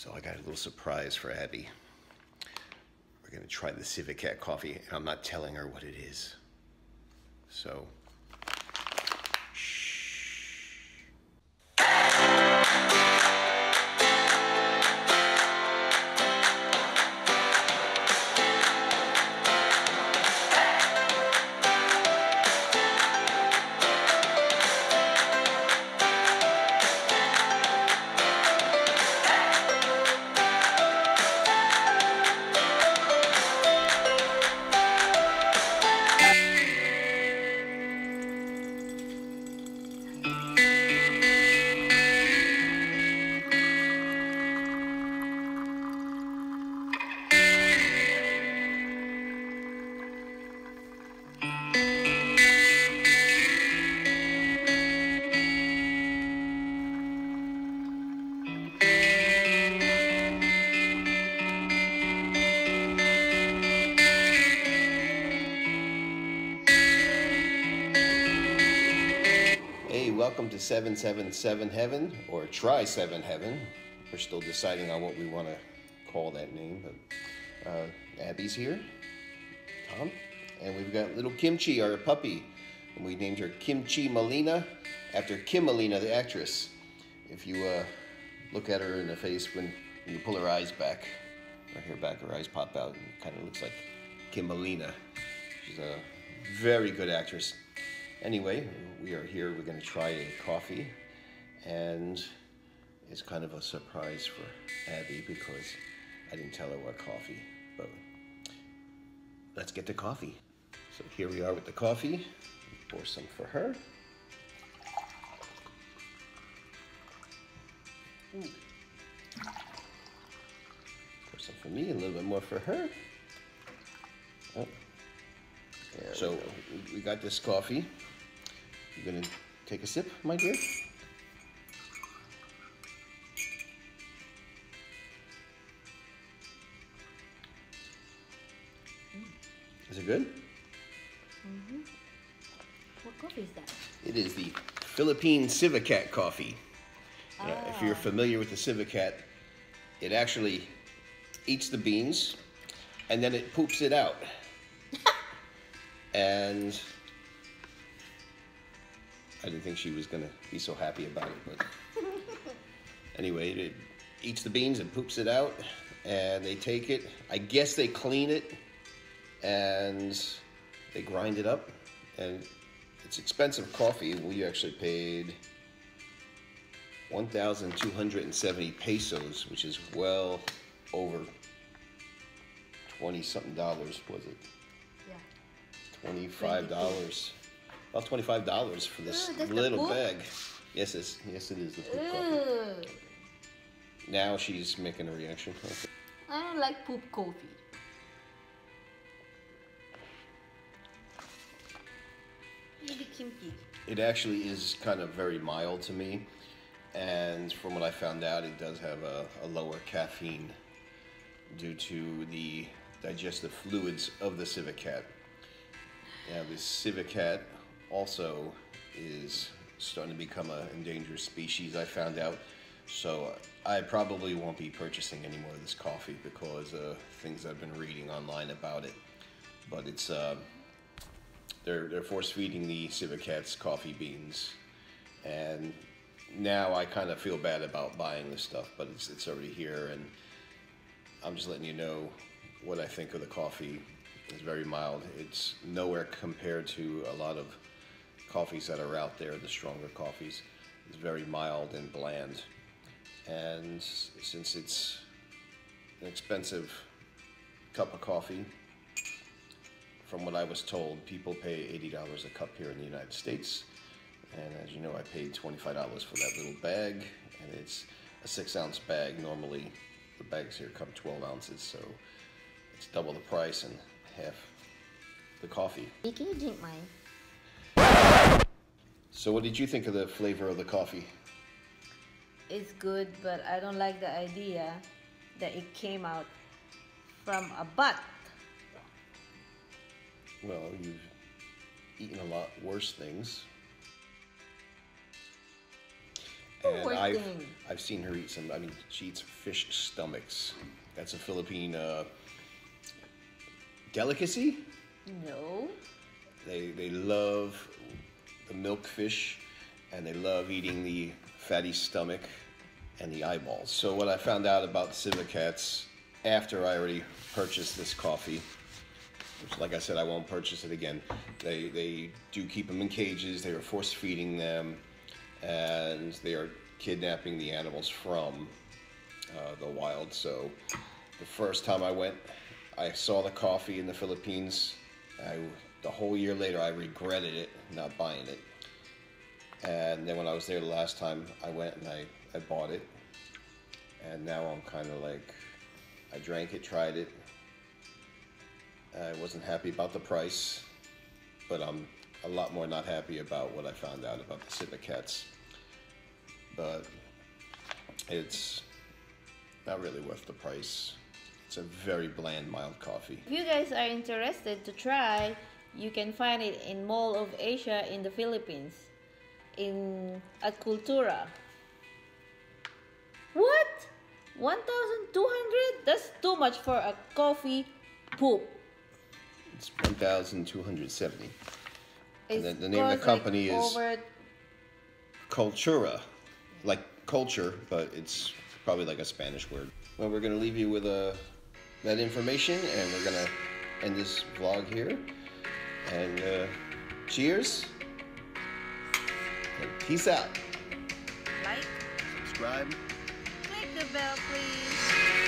So I got a little surprise for Abby. We're gonna try the Civet Cat coffee, and I'm not telling her what it is. So, welcome to 777 Heaven, or Try 7 Heaven. We're still deciding on what we want to call that name, but uh, Abby's here, Tom, and we've got little Kimchi, our puppy, and we named her Kimchi Molina after Kim Molina, the actress. If you uh, look at her in the face when, you pull her eyes back, her hair back, her eyes pop out, and kind of looks like Kim Molina. She's a very good actress. Anyway, we are here. We're going to try a coffee, and it's kind of a surprise for Abby because I didn't tell her what coffee. But let's get the coffee. So here we are with the coffee. Pour some for her. Pour some for me, a little bit more for her. So we got this coffee. You're gonna take a sip, my dear? Is it good? Mm -hmm. What coffee is that? It is the Philippine Civet Cat coffee. Uh, if you're familiar with the Civet Cat, it actually eats the beans and then it poops it out. And I didn't think she was gonna be so happy about it, but anyway, it eats the beans and poops it out, and they take it. I guess they clean it and they grind it up, and it's expensive coffee. We actually paid 1,270 pesos, which is well over 20 something dollars, was it? Yeah. $25. About twenty-five dollars for this ah, that's the little bag. Yes, it's, yes, it is the poop coffee. Now she's making a reaction. Okay. I don't like poop coffee. It actually is kind of very mild to me, and from what I found out, it does have a, a lower caffeine due to the digestive fluids of the Civet Cat. Now, the Civet Cat also is starting to become an endangered species. I found out, so I probably won't be purchasing any more of this coffee because of things I've been reading online about it. But it's uh, they're they're force feeding the Civet Cats coffee beans, and now I kind of feel bad about buying this stuff, but it's it's already here, and I'm just letting you know what I think of the coffee. It's very mild. It's nowhere compared to a lot of coffees that are out there, the stronger coffees. It's very mild and bland. And since it's an expensive cup of coffee, from what I was told, people pay $80 a cup here in the United States. And as you know, I paid $25 for that little bag, and it's a six ounce bag. Normally, the bags here come 12 ounces, so it's double the price and half the coffee. Hey, Can you drink mine? So, what did you think of the flavor of the coffee? It's good, but I don't like the idea that it came out from a butt. Well, you've eaten a lot worse things. And Poor I've thing. I've seen her eat some. I mean, she eats fish stomachs. That's a Philippine uh, delicacy. No. They they love the milkfish, and they love eating the fatty stomach and the eyeballs. So what I found out about the Civet Cats after I already purchased this coffee, which like I said I won't purchase it again. They they do keep them in cages. They are force feeding them, and they are kidnapping the animals from uh, the wild. So the first time I went, I saw the coffee in the Philippines. I, the whole year later, I regretted it not buying it. And then when I was there the last time, I went and I, I bought it. And now I'm kind of like, I drank it, tried it. I wasn't happy about the price, but I'm a lot more not happy about what I found out about the Civet Cats. But it's not really worth the price. It's a very bland, mild coffee. If you guys are interested to try, you can find it in Mall of Asia in the Philippines, in at Kultura. What? 1,200? That's too much for a coffee poop. It's 1,270. And the- the name of the company like is- over Kultura, like culture, but it's probably like a Spanish word. Well, we're gonna leave you with uh, that information, and we're gonna end this vlog here. And uh, cheers. And peace out. like, Subscribe. click the bell, please.